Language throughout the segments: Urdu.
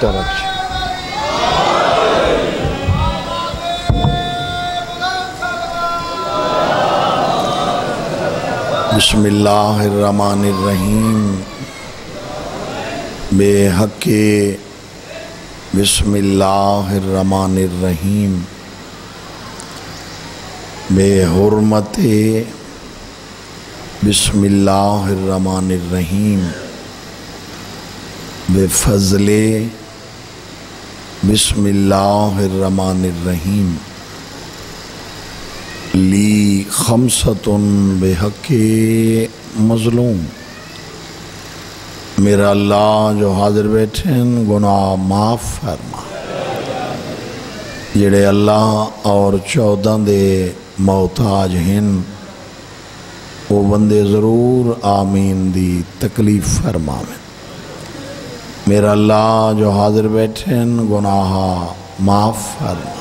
ایٹا رکھ بسم اللہ الرحمن الرحیم بے حق بسم اللہ الرحمن الرحیم بے حرمت بسم اللہ الرحمن الرحیم بے فضل بسم اللہ الرحمن الرحیم لی خمسۃ بے حق مظلوم میرا اللہ جو حاضر بیٹھے ہیں گناہ معاف فرما۔ جڑے اللہ اور چودہ دے محتاج ہیں وہ بندے ضرور آمین دی تکلیف فرما میں میرا اللہ جو حاضر بیٹھے ہیں گناہ معاف فرما۔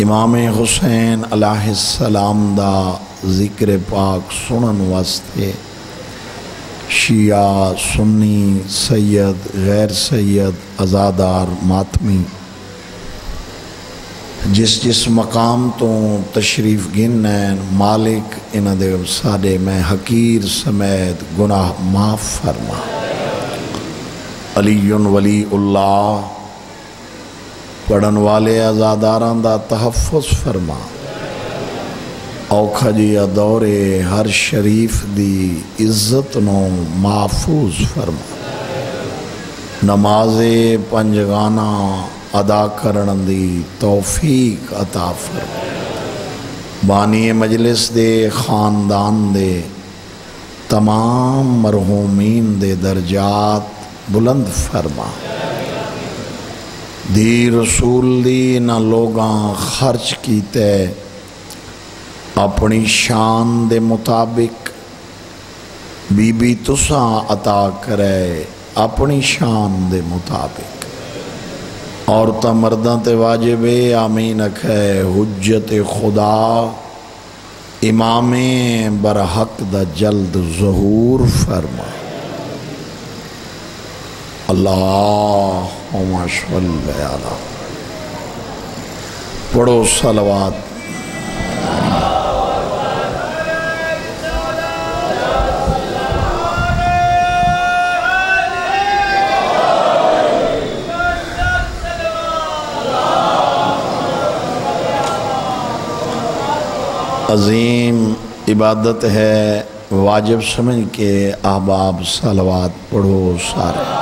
امام حسین علیہ السلام دا ذکر پاک سنن واسطے شیعہ، سنی، سید، غیر سید ازادار ماتمی، جس جس مقام تو تشریف گن ہیں، مالک انہ دے میں حقیر سمیت گناہ معاف فرما۔ علی ولی اللہ۔ پڑھن والے ازاداران دا تحفظ فرما۔ اوکھا جی دورے ہر شریف دی عزت نو محفوظ فرما۔ نماز پنجگانا ادا کرن دی توفیق عطا فرما۔ بانی مجلس دے خاندان دے تمام مرحومین دے درجات بلند فرما دی رسول دی نہ لوگاں خرچ کیتے اپنی شان دے مطابق بی بی تساں عطا کرے اپنی شان دے مطابق عورتہ مردہ تے واجب آمین اکھے حجت خدا امام برحق دا جلد ظہور فرما اللہم صلی علی پڑھو صلوات عظیم عبادت ہے، واجب سمجھ کے احباب صلوات پڑھو سارے۔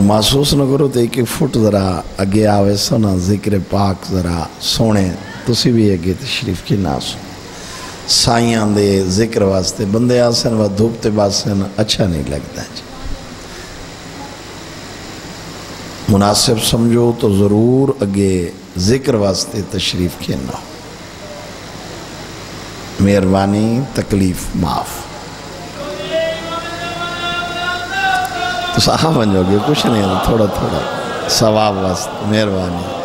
محسوس نہ کرو تو ایک فٹ ذرا اگے آوے سونا ذکر پاک ذرا سونے تسی بھی اگے تشریف کی ناسو سائیاں دے ذکر واسطے بندے آسن و دھوپتے باسن اچھا نہیں لگتا جی مناسب سمجھو تو ضرور اگے ذکر واسطے تشریف کھینا مہربانی، تکلیف معاف۔ تو صاحب بن جاؤ گے، کچھ نہیں، تھوڑا تھوڑا۔ ثواب واسطے، مہربانی۔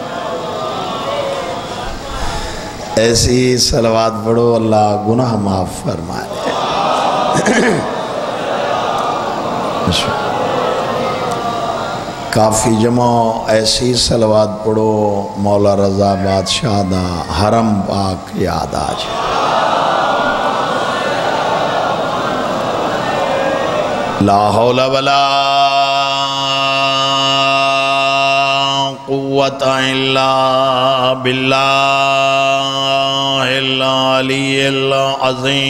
ایسی سلوات پڑھو، اللہ گناہ معاف فرمائے۔ کافی جمع، ایسی سلوات پڑھو، مولا رضا بادشاہ دا حرم پاک یاد آج لا حول ولا قوت الا باللہ العلی العظیم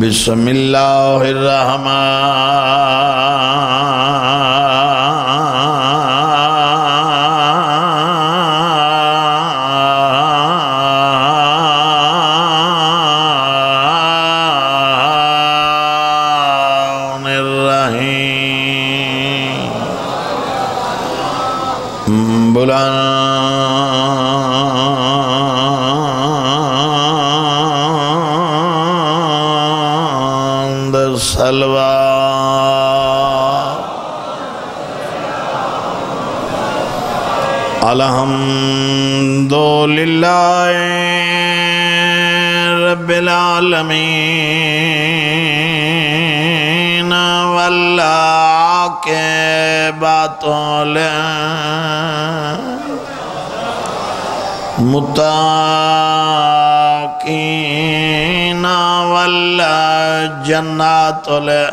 بسم اللہ الرحمن رب العالمین واللہ کے باتوں لے۔ متاقین واللہ جنات لے۔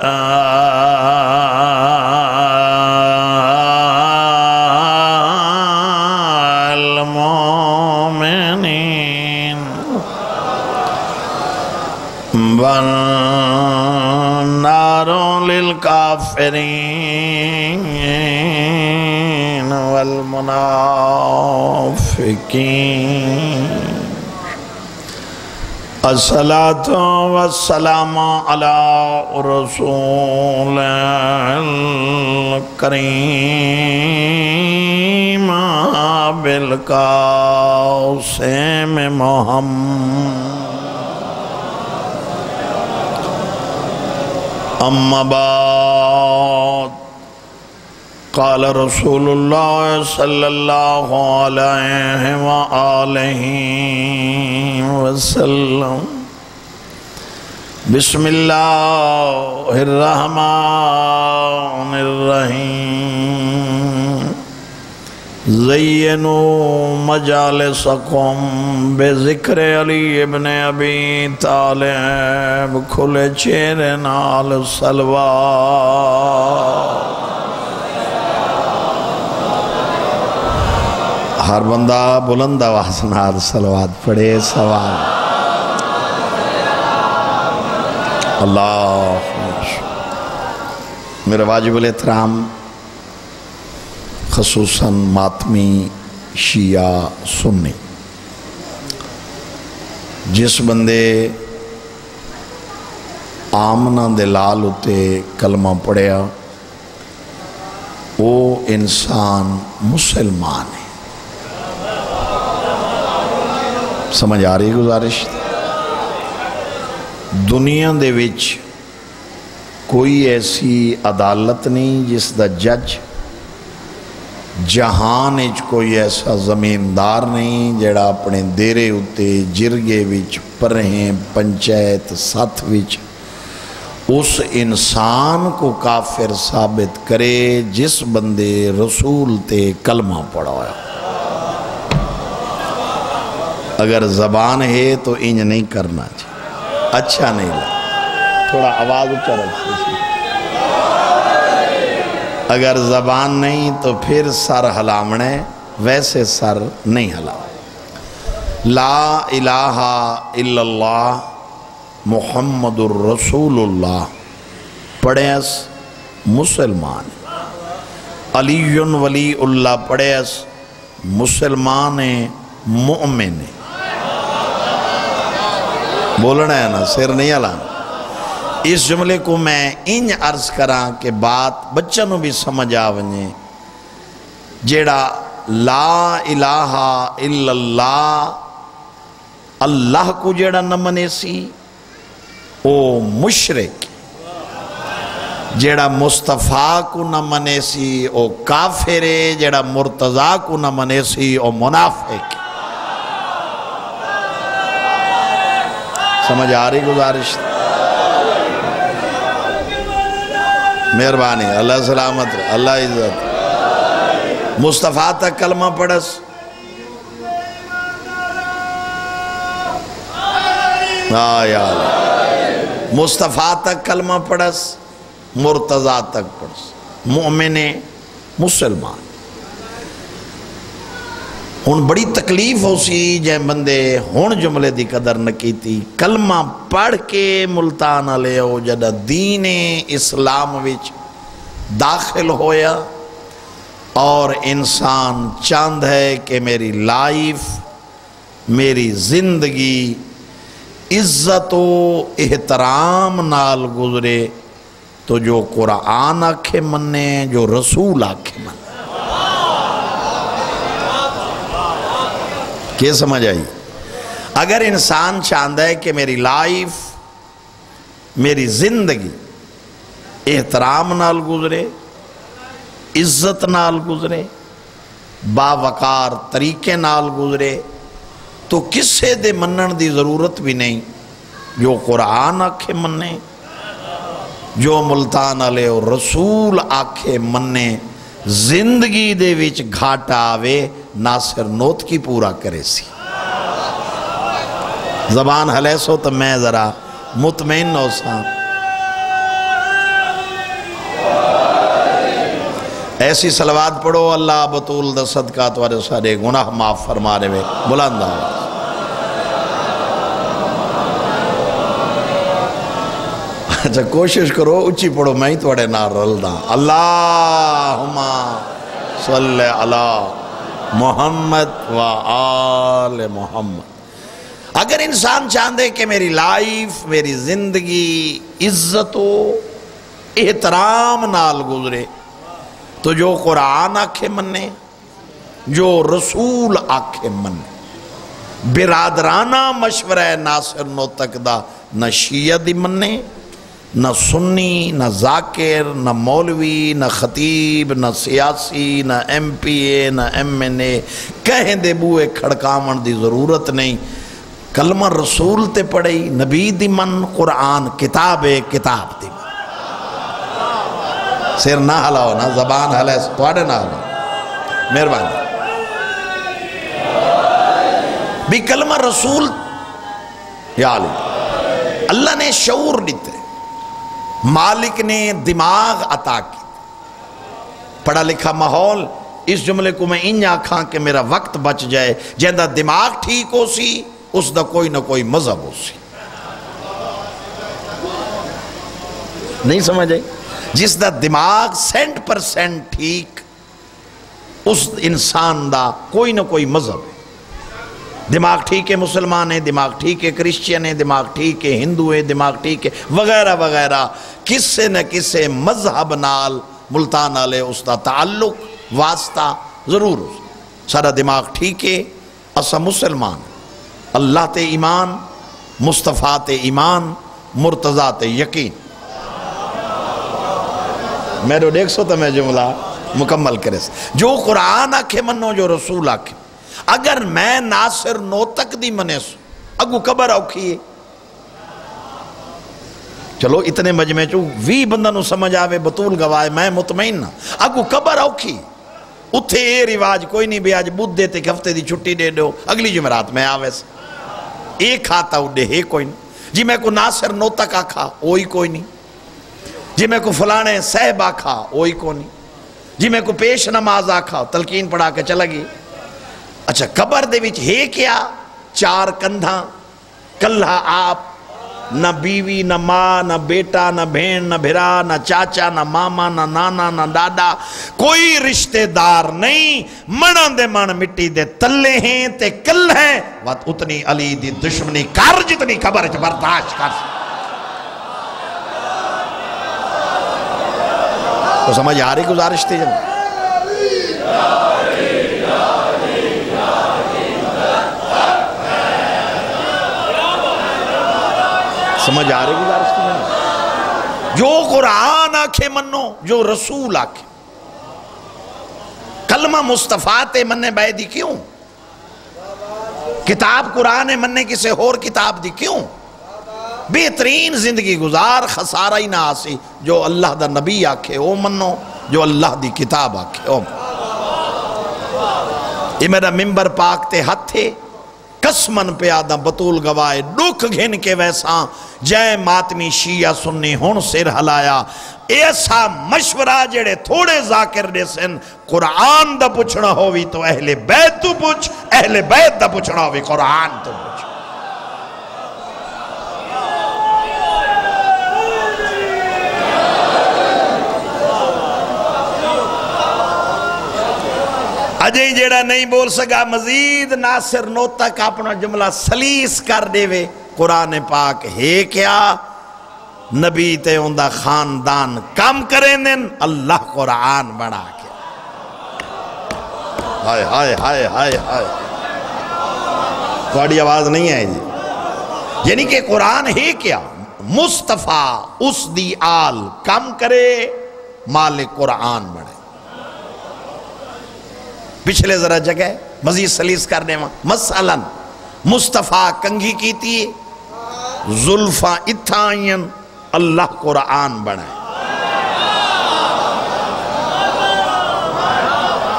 والنار للکافرین والمنافقین۔ الصلاة والسلام على رسول الكريم بالقاسم محمد۔ اما بعد قال رسول اللہ صلی اللہ علیہ وآلہ وسلم بسم اللہ الرحمن الرحیم زینوا مجالسکم بذکر علی ابن ابی طالب، کھلے چیر نال سلوہ ہر بندہ بلند آواز نال سلوات پڑھے سوال۔ اللہ میرے واجب الاحترام خصوصاً ماتمی شیعہ سنی۔ جس بندے آمنہ دے لال ہوتے کلمہ پڑھیا، وہ انسان مسلمان ہے۔ سمجھ آ رہی گزارش؟ دنیا دے وچ کوئی ایسی عدالت نہیں جس دا جج جہان اچ کوئی ایسا زمیندار نہیں جڑا اپنے دیرے ہوتے جرگے وچ پرہیں، پنچایت ساتھ وچ اس انسان کو کافر ثابت کرے جس بندے رسول تے کلمہ پڑھایا اگر زبان ہے تو انج نہیں کرنا چاہیے اچھا نہیں لگا تھوڑا آواز اچھا رکھتے اگر زبان نہیں تو پھر سر ہلامنے ویسے سر نہیں ہلا لا الہ الا اللہ محمد الرسول اللہ۔ پڑھیس مسلمان۔ علی ولی اللہ پڑھیس مسلمان مؤمن بولنا ہے نا، سر نہیں ہلانا۔ اس جملے کو میں انج عرض کراں کہ بات بچہ نو بھی سمجھ آونجے جیڑا لا الہ الا اللہ اللہ کو جیڑا نہ منے سی، او مشرک۔ جیڑا مصطفیٰ کو نہ منے سی، او کافرے جیڑا مرتضی کو نہ منے سی، او منافق۔ سمجھ آ رہی گزارش؟ مہربانی، اللہ سلامت رہے، اللہ عزت۔ مصطفیٰ تک کلمہ پڑھس۔ مصطفیٰ تک کلمہ پڑھس، مرتضی تک پڑھس۔ مومن مسلمان۔ ہون بڑی تکلیف ہو سی، جے بندے ہون جملے دی قدر نہ کیتی۔ کلمہ پڑھ کے ملتان لے ہو، جدہ دین اسلام وچ داخل ہویا اور انسان چاند ہے کہ میری لائف، میری زندگی، عزت و احترام نال گزرے تو جو قرآن آکھے مننے، جو رسول آکھے مننے۔ کیا سمجھ آئی؟ اگر انسان چاہتا ہے کہ میری لائف، میری زندگی احترام نال گزرے، عزت نال گزرے، باوقار طریقے نال گزرے، تو کسے دے منن دی ضرورت بھی نہیں۔ جو قرآن آکھے مننے، جو ملتان علیہ رسول آکھے مننے، زندگی دے وچ گھاٹا آوے ناصر نوت کی پورا کرے سی۔ زبان حلے سو تو میں ذرا مطمئن نو سا۔ ایسی سلوات پڑھو، اللہ بطول دا صدقہ توارے سارے گناہ معاف فرما رہے بلند آواز۔ اچھا کوشش کرو اچھی پڑھو، میں ہی توڑے نہ رل دا اللہم صلی اللہ محمد و آل محمد۔ اگر انسان چاندے کہ میری لائف، میری زندگی، عزت و احترام نال گزرے، تو جو قرآن آکھے مننے جو رسول آکھے مننے برادرانہ مشورہ ناصر نو تک دا نہ شیعہ دی مننے نہ سنی، نہ ذاکر، نہ مولوی، نہ خطیب، نہ سیاسی، نہ ایم پی اے، نہ ایم این اے۔ کہیں دے بوئے کھڑکامن دی ضرورت نہیں۔ کلمہ رسول تے پڑھئی، نبی دی من، قرآن، کتاب کتاب دی من۔ سیر نہ ہلاؤ، نہ زبان ہلائے توڑے نہ ہلاؤ مہربانی۔ بھی کلمہ رسول، یا علی۔ اللہ نے شعور دیتے۔ مالک نے دماغ عطا کی۔ پڑھا لکھا ماحول، اس جملے کو میں ان آکھاں کہ میرا وقت بچ جائے جہاں دماغ ٹھیک ہو سی، اس دا کوئی نہ کوئی مذہب ہو سی۔ نہیں سمجھے جس دا دماغ سینٹ پر سینٹ ٹھیک، اس انسان دا کوئی نہ کوئی مذہب ہے۔ دماغ ٹھیک ہے مسلمان ہے دماغ ٹھیک ہے کرسچین ہے دماغ ٹھیک ہے ہندو ہے دماغ ٹھیک ہے وغیرہ وغیرہ۔ کسے نہ کسے مذہب نال ملتان آلے اس دا تعلق، واسطہ ضرور سارا دماغ ٹھیک ہے، اسا مسلمان اللہ تے ایمان، مصطفیٰ تے ایمان، مرتضی تے یقین۔ میرے دیکھ سو تو میں جملہ مکمل کرے جو قرآن آکھے منو، جو رسول آکھے۔ اگر میں ناصر نو تک دی منے سو اگو قبر اوکھی ہے۔ چلو اتنے مجمع چو وی بندہ نو سمجھ آوے بطول گوائے میں مطمئن ہاں۔ اگو قبر اوکھی۔ اتھے اے رواج کوئی نہیں بھی آج بود دیتے کہ ہفتے دی چھٹی دے دو، اگلی جمعرات میں آوے سے ایک کھاتا اڈے ہے کوئی نہیں۔ جی میں کو ناصر نو تک آکھا وہی کوئی نہیں۔ جی میں کو فلانے صحب آکھا وہی کوئی نہیں۔ جی میں کو پیش نماز آکھا، تلقین پڑھا کے چلا گئی اچھا قبر دے وچ ہے کیا؟ چار کندھا کلہ آپ، نہ بیوی، نہ ماں، نہ بیٹا، نہ بھین نہ بھرا، نہ چاچا، نہ ماما، نہ نانا، نہ دادا، کوئی رشتہ دار نہیں منہ دے من مٹی دے تلے ہیں تے کل ہیں۔ وات اتنی علی دی دشمنی کر جتنی قبر چ برداشت کر۔ تو سمجھ آ رہی گزارش تھی جنگ سمجھ آ رہے گزارش کی میں جو قرآن آکھے منو، جو رسول آکھے۔ کلمہ مصطفیٰ تے مننے بے دی کیوں؟ کتاب قرآن مننے کسے اور کتاب دی کیوں؟ بہترین زندگی گزار، خسارہ ہی نہ آسی، جو اللہ دا نبی آکھے او منو، جو اللہ دی کتاب آکھے۔ او۔ منو یہ میرا ممبر پاک تے ہتھ تھے قسمن پہ آدم بطول گوائے ڈوک گھن کے ویسا جائے ماتمی شیعہ سننی ہون سر ہلایا۔ ایسا مشورہ جڑے تھوڑے ذاکر دے سن، قرآن دا پوچھنا ہوئی تو اہل بیت تو پوچھ، اہل بیت دا پوچھنا ہوئی قرآن تو پوچھ۔ اجے جیڑا نہیں بول سکا مزید ناصر نو تک اپنا جملہ سلیس کر دے وے قرآن پاک ہے کیا نبی تے اندہ خاندان کم کریں دن اللہ قرآن بڑھا کے ہائے ہائے ہائے ہائے ہائے تھوڑی آواز نہیں ہے جی یعنی کہ قرآن ہے کیا مصطفیٰ اس دی آل کم کرے مالک قرآن بڑھے پچھلے ذرا جگہ مزید سلیس کرنے میں مسئلن مصطفیٰ کنگھی کی تھی ظلفہ اتھائین اللہ قرآن بنائے۔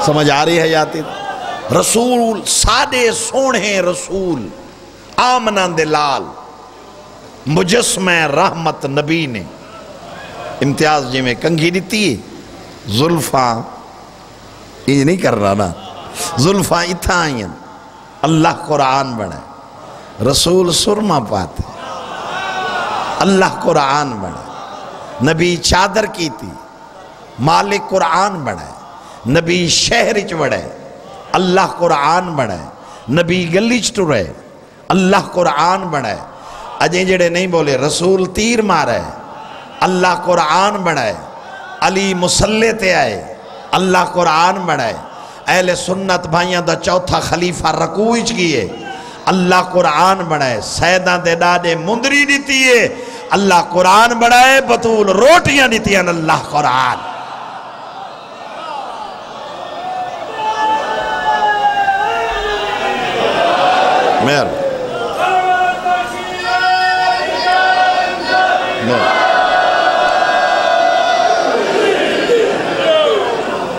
سمجھ آ رہی ہے یاتی رسول سادے سونے رسول، آمنہ دلال، مجسمہ رحمت نبی نے۔ امتیاز جی میں کنگھی دیتی ہے یہ نہیں کر رہا نا ظلفہ اتھائین اللہ قرآن بڑھے رسول سرما پاتے. اللہ قرآن بڑھے نبی چادر کی تھی مالک قرآن بڑھے نبی شہر چ بڑھے اللہ قرآن بڑھے نبی گلی چٹرے اللہ قرآن بڑھے اجیں جڑے نہیں بولے، رسول تیر مارے. اللہ قرآن بڑھے علی مسلح تے آئے. اللہ قرآن بڑھے اہل سنت بھائیاں دا چوتھا خلیفہ رکوچ گئے اللہ قرآن بڑھے سیدہ دے ڈاڈے مندری دیتی ہے۔ اللہ قرآن بڑھائے بطول روٹیاں دیتی ہیں۔ اللہ قرآن۔ میر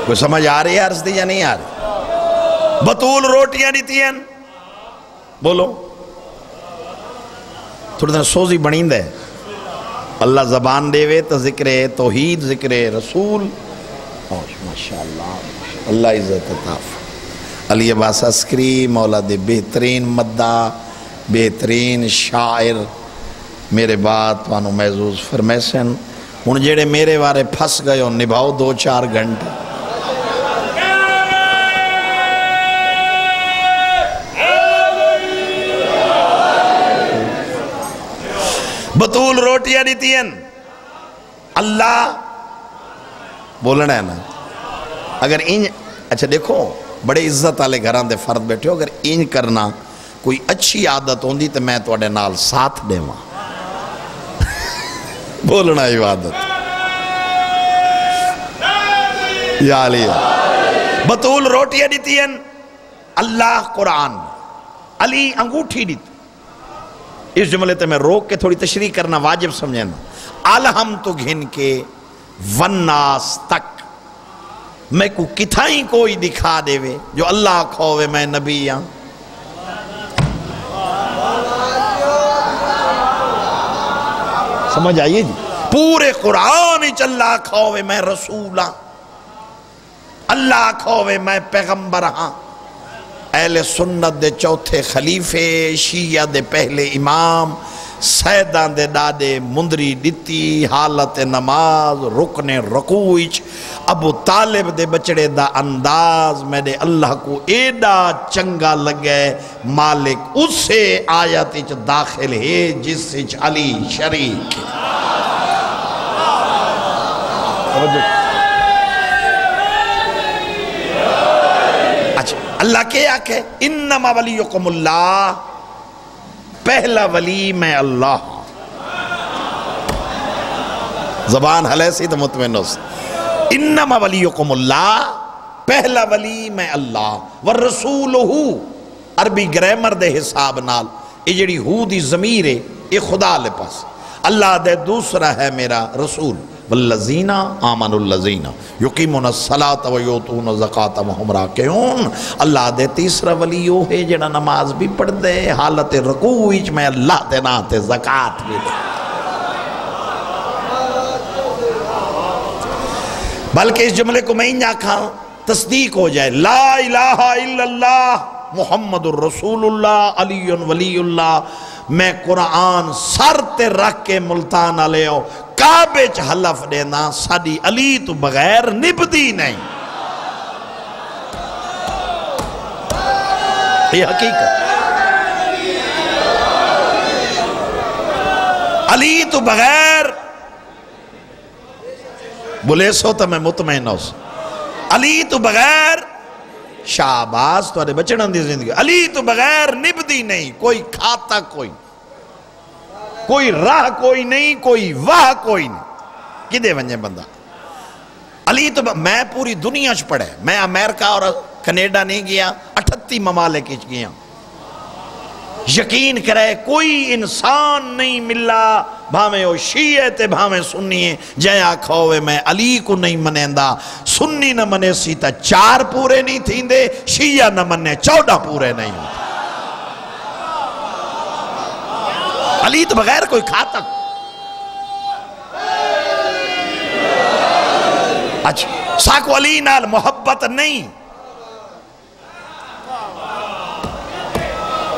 کوئی سمجھ آ رہی ہے عرض دی یا نہیں آ رہی؟ بطول روٹیاں دیتی ہیں بولو۔ تھوڑا دن سوزی بنیند ہے۔ اللہ زبان دے وے تو ذکر توحید ذکر رسول۔ ماشاءاللہ، اللہ عزت تاف علی عباس اسکری مولا دے بہترین مدہ بہترین شاعر۔ میرے بات وانو محضوظ فرمیسن ہن جیڑے میرے وارے پھس گئے ہو نبھاؤ دو چار گھنٹے۔ بطول روٹیاں دیتی ہیں اللہ بولنا ہے نا۔ اگر ان اچھا دیکھو، بڑے عزت والے گھران دے فرد بیٹھے ہو۔ اگر ان کرنا کوئی اچھی عادت ہوندی تو میں توڑے نال ساتھ دے ماں بولنا عبادت۔ یا علیہ بطول روٹیاں دیتی ہیں اللہ قرآن، علی انگوٹھی دیتی اس جملے تے میں روک کے تھوڑی تشریح کرنا واجب سمجھنا۔ الہم تو گھن کے ونناس تک۔ میں کو کتھائی کوئی دکھا دے وے جو اللہ کھوے میں نبی ہاں۔ سمجھ آئیے جی؟ پورے قرآن ہی اللہ کھوے میں رسول ہاں۔ اللہ کھوے میں پیغمبر ہاں۔ اہل سنت دے چوتھے خلیفے، شیعہ دے پہلے امام، سیدان دے ڈاڈے مندری دیتی حالت نماز، رکن رکوچ ابو طالب دے بچڑے دا انداز، میں دے اللہ کو ایڈا چنگا لگے، مالک اس سے آیت اچھ داخل ہے، جس سے علی شریک اچھا اللہ کے آکے انما ولیکم اللہ۔ پہلا ولی میں اللہ زبان حلے سی تو مطمئن ہو انما ولیکم اللہ۔ پہلا ولی میں اللہ ورسولہو۔ عربی گریمر دے حساب نال۔ یہ جڑی ہو دی ضمیر ہے، یہ خدا لے پاس۔ اللہ دے دوسرا ہے میرا رسول۔ واللزینہ آمن اللزینہ یقیمون الصلاة ویوتون زکاة وهم راکعون۔ اللہ دے تیسرا ولیو ہے جڑا نماز بھی پڑھ دے حالت رکوع رکوعیچ میں اللہ دے ناتے زکاة بھی دے۔ بلکہ اس جملے کو میں انجا کھا تصدیق ہو جائے۔ لا الہ الا اللہ، محمد الرسول اللہ، علی ولی اللہ۔ میں قرآن سر تے رکھ کے ملتان علیہ ہو۔ کعبے چ حلف دینا ساڑی علی تو بغیر نبدی نہیں۔ یہ حقیقت۔ علی تو بغیر بولے سو تو میں مطمئن ہو علی تو بغیر شہباز تو آدھے بچڑا دی زندگی۔ علی تو بغیر نبدی نہیں، کوئی کھاتا کوئی کوئی راہ کوئی نہیں، کوئی واہ کوئی نہیں۔ کدے ونجے بندہ؟ علی تو میں پوری دنیا چ پڑھے، میں امریکہ اور کنیڈا نہیں گیا، اٹھتی ممالک گیا۔ یقین کرے کوئی انسان نہیں ملا، بھامے او شیعہ تے بھامے سنیے جائے آکھا ہوئے میں علی کو نہیں منیندہ سنی نہ منے سی تا چار پورے نہیں تھیں دے شیعہ نہ منے چودہ پورے نہیں ہوتے علی تو بغیر کوئی کھاتا اچھا ساکو علی نال محبت نہیں۔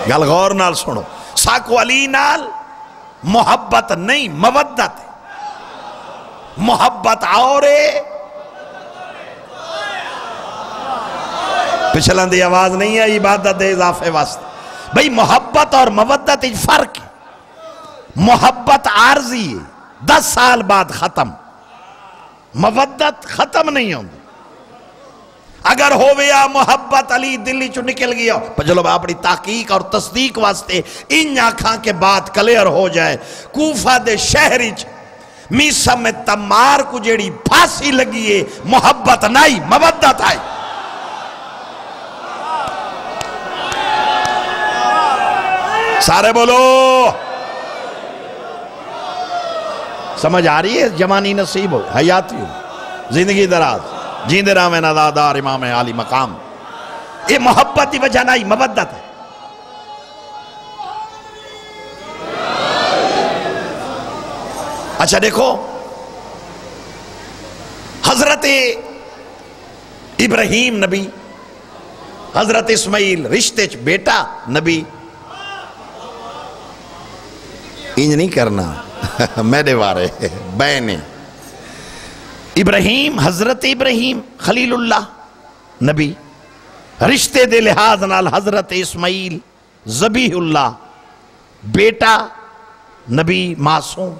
گل غور نال سنو۔ ساکو علی نال محبت نہیں، مودت۔ محبت آورے پچھلن دی آواز نہیں ہے عبادت دے اضافے واسطے۔ بھئی محبت اور مودت ایک فرق ہے۔ محبت عارضی ہے۔ دس سال بعد ختم۔ مودت ختم نہیں ہوں۔ اگر ہوویا محبت علی دلی چو نکل گیا پجلو با اپنی تحقیق اور تصدیق واسطے ان آنکھاں کے بعد کلیر ہو جائے۔ کوفہ دے شہری چ میسا میں تمار کو جیڑی پھاسی لگی ہے، محبت نہیں مودت آئی۔ سارے بولو۔ سمجھ آ رہی ہے؟ جوانی نصیب ہو حیاتی ہو زندگی دراز۔ جیند رام نزادار امام عالی مقام۔ یہ محبت کی وجہ نہیں مبدت ہے۔ اچھا دیکھو۔ حضرت ابراہیم نبی، حضرت اسماعیل، رشتے چ بیٹا نبی۔ انج نہیں کرنا۔ میرے وارے بینے ابراہیم، حضرت ابراہیم، خلیل اللہ، نبی۔ رشتے دے لحاظ نال حضرت اسماعیل زبیح اللہ، بیٹا، نبی معصوم۔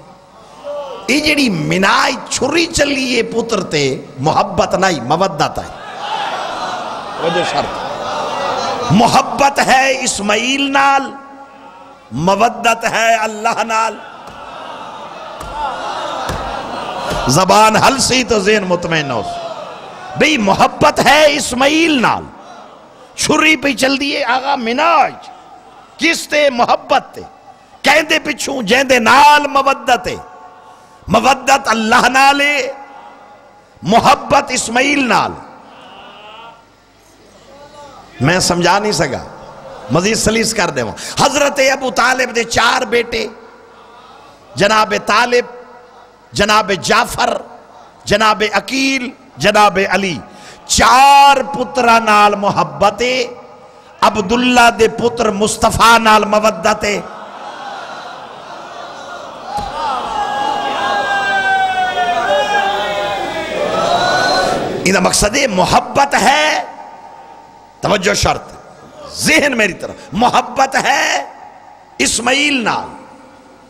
یہ جڑی منائی چھری چلیے پتر تے، محبت نہیں مودت ہے۔ وجہ شرط۔ محبت ہے اسماعیل نال، مودت ہے اللہ نال۔ زبان حل سی تو ذہن مطمئن ہو۔ بھئی محبت ہے اسماعیل نال۔ چھری پہ چل دیئے آغا مناج۔ کس تے محبت تے؟ کہندے پچھوں جہندے نال مودت تے۔ مودت اللہ نالے۔ محبت اسماعیل نال۔ میں سمجھا نہیں سکا۔ مزید سلیس کر دے وہاں حضرت ابو طالب دے چار بیٹے۔ جناب طالب جناب جعفر، جناب عقیل، جناب علی، چار پترہ نال محبت عبداللہ دے پتر مصطفیٰ نال مودت یہ مقصد محبت ہے، توجہ شرط، ذہن میری طرف، محبت ہے اسماعیل نال،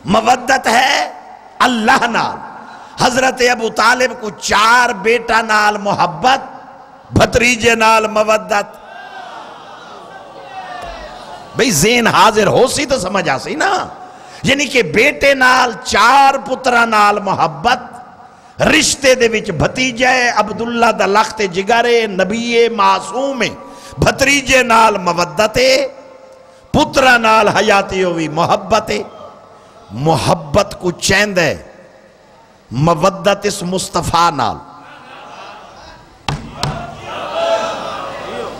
مودت ہے اللہ نال۔ حضرت ابو طالب کو چار بیٹا نال محبت بھتریجے نال مودت۔ بھئی زین حاضر ہو سی تو سمجھ آ سی نا۔ یعنی کہ بیٹے نال، چار پترہ نال محبت۔ رشتے دے وچ بھتیجے عبداللہ دا لخت جگرے نبی معصوم بھتریجے نال مودتے پترہ نال حیاتی ہوئی محبت محبت کو چیند ہے۔ مودت اس مصطفیٰ نال۔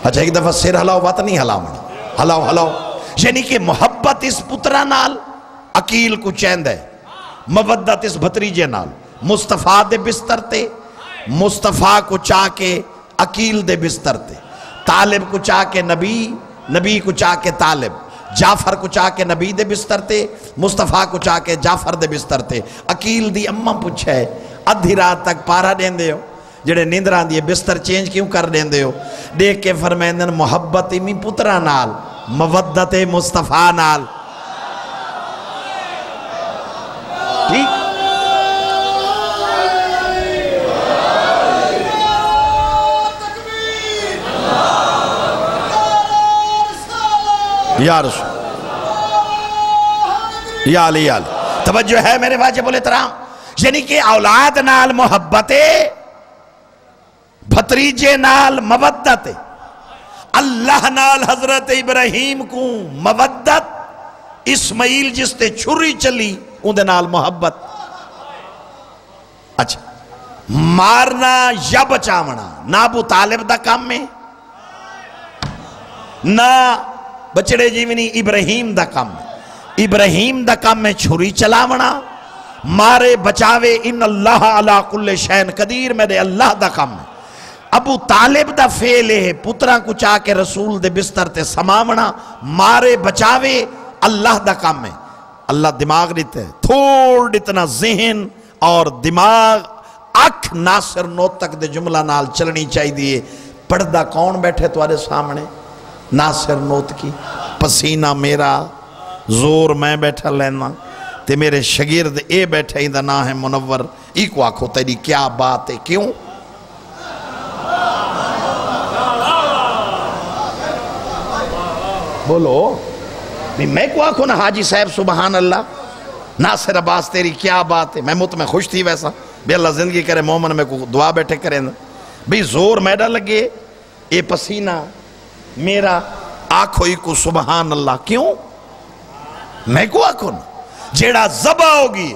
اچھا ایک دفعہ سر ہلاؤ، بات نہیں ہلاؤ۔ ہلاؤ ہلاؤ۔ یعنی کہ محبت اس پترہ نال اکیل کو چیند ہے۔ مودت اس بھتریجے نال۔ مصطفیٰ دے بستر تے، مصطفیٰ کو چاہ کے اکیل دے بستر تے۔ طالب کو چاہ کے نبی نبی کو چاہ کے طالب۔ جعفر کو چاہ کے نبی دے بستر تے، مصطفیٰ کو چاہ کے جعفر دے بستر تے۔ اکیل دی اممہ پوچھے ادھی رات تک پارا دین دے ہو؟ جڑے نیندران دیئے بستر چینج کیوں کر دین دے ہو؟ دیکھ کے فرمیندن محبت امی پترہ نال، مودت مصطفیٰ نال۔ ٹھیک؟ یا رسول یا علی یا علی۔ توجہ ہے میرے واجب الاحترام۔ یعنی کہ اولاد نال محبت بھتریجے نال مودت۔ اللہ نال حضرت ابراہیم کو مودت، اسماعیل جس تے چھری چلی اندے نال محبت۔ اچھا مارنا یا بچاونا، نہ ابو طالب دا کام میں نہ بچڑے جیونی ابراہیم دا کام میں ابراہیم دا کام میں چھری چلاونا، مارے بچاوے، ان اللہ علا کل شین قدیر میں دے اللہ دا کام ابو طالب دا فیلے ہے پترہ کو چاہ کے رسول دے بستر تے سماونا، مارے بچاوے اللہ دا کام میں اللہ دماغ دیتے تھوڑ اتنا ذہن اور دماغ، اکھ ناصر نوت تک دے جملہ نال چلنی چاہی دیئے پڑھدہ کون بیٹھے توارے سامنے؟ ناصر نوت کی، پسینہ میرا، زور میں بیٹھا لینا، تے میرے شگirد اے بیٹھے ہی دا نا ہے منور ایک آکھو تیری کیا بات ہے، کیوں؟ بولو بھی میں کو آکھو نا حاجی صاحب، سبحان اللہ، ناصر عباس تیری کیا بات ہے، میں مت میں خوش تھی ویسا بھی اللہ زندگی کرے مومن میں کو دعا بیٹھے کریں بھی زور میڈا لگے، اے پسینہ میرا آنکھو ہی کو سبحان اللہ کیوں؟ میں کو آنکھو نا جیڑا زبا ہوگی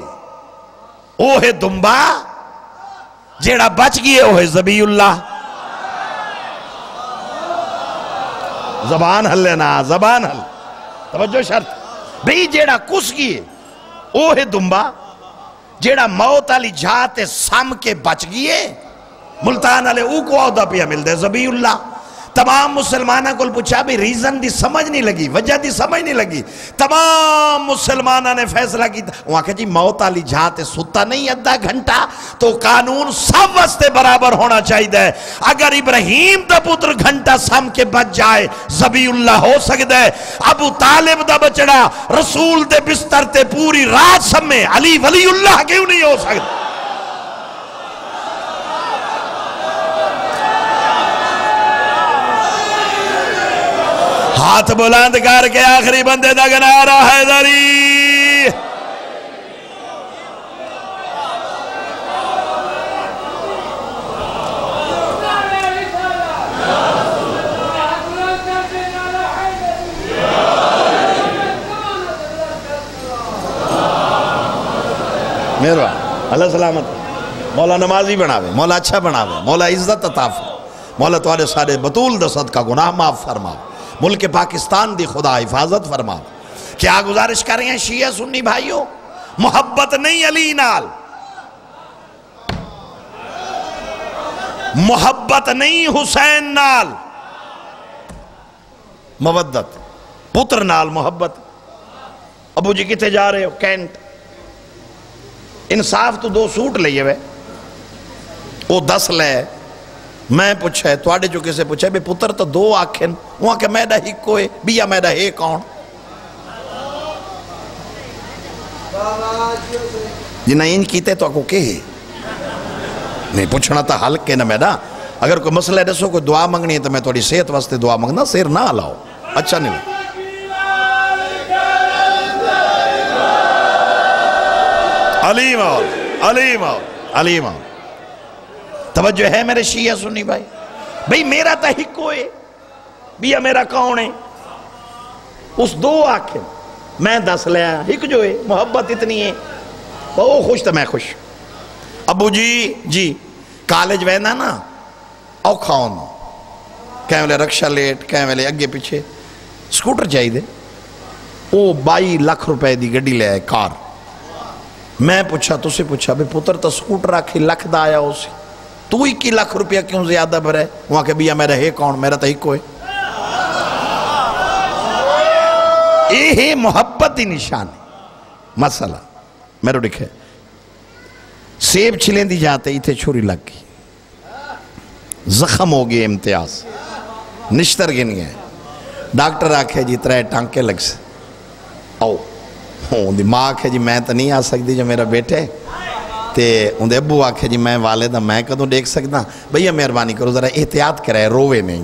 اوہ دنبا جیڑا بچ گئے اوہ زبی اللہ۔ زبان حل لینا زبان حل توجہ شرط۔ بھئی جیڑا کس گئے اوہ دنبا جیڑا موت علی جاتے سام کے بچ گئے ملتان علی او کو عہدہ پیا مل دے زبی اللہ۔ تمام مسلمانہ کو پوچھا بھی ریزن دی سمجھ نہیں لگی، وجہ دی سمجھ نہیں لگی. تمام مسلمانہ نے فیصلہ کی وہاں کہ جی موت علی جہاں ستا نہیں، ادھا گھنٹا تو قانون سب وستے برابر ہونا چاہی دے اگر ابراہیم دا پتر گھنٹا سم کے بچ جائے زبی اللہ ہو سکتا ہے۔ ابو طالب دا بچڑا، رسول دے بستر تے پوری رات سم میں علی ولی اللہ کیوں نہیں ہو سکتا ہاتھ بلند کر کے آخری بندے دا گنارہ حیدری میرا اللہ سلامت۔ مولا نمازی بناوے، مولا اچھا بناوے، مولا عزت عطاف مولا توارے سارے بطول دست کا گناہ معاف فرماوے ملک پاکستان دی خدا حفاظت فرما۔ کیا گزارش کر رہے ہیں شیعہ سنی بھائیوں؟ محبت نہیں علی نال۔ محبت نہیں حسین نال۔ مودت۔ پتر نال محبت۔ ابو جی کتے جا رہے ہو؟ کینٹ۔ انصاف تو دو سوٹ لئیے وے۔ وہ دس لے۔ میں پوچھے توڑے جو کسے پوچھے بھی پتر تو دو آکھن۔ وہاں کہ میڈا ہی کوئے بیا میڈا ہے کون؟ جی نہ ان کیتے تو آکو کہ نہیں، پوچھنا تا حل کے نہ میڈا اگر کوئی مسئلہ دسو، کوئی دعا منگنی ہے تو میں توڑی صحت واسطے دعا منگنا، سیر نہ لاؤ۔ اچھا نہیں علیم آؤ علیم آؤ علیم آؤ توجہ ہے میرے شیعہ سنی بھائی؟ بھئی میرا تا ہکو ہے۔ بیا میرا کون ہے؟ اس دو آنکھیں میں دس لیا۔ ہک جو ہے، محبت اتنی ہے۔ وہ خوش تا میں خوش۔ ابو جی جی کالج وینا نا، اوکھا ہونا کہیں والے رکشہ لیٹ، کہیں والے اگے پیچھے۔ سکوٹر چاہی دے۔ وہ بائی لکھ روپے دی گڑی لے آئے، کار۔ میں پوچھا تو پوچھا بھی پتر، تا سکوٹر آکھی لکھ دا آیا ہو سی تو ہی کی لاکھ روپیہ کیوں زیادہ بھرے وہاں کہ بیا میرا ہے کون میرا تو ہی کوئی یہ محبت ہی نشان ہے مسئلہ میرے لکھے سیب چھلیں دی جاتے ہی تھے چھوری لگ گئی زخم ہو گئے امتیاز نشتر گن گئے ڈاکٹر آکھے جی ترے ٹانکے لگ سے او ہوں دی ماں آکھے جی میں تو نہیں آ سکتی جو میرا بیٹے ہے تے اندے ابو آکھے جی میں والدہ میں کدوں دیکھ سکتا بھئیہ مہربانی کرو ذرا احتیاط کرے روے نہیں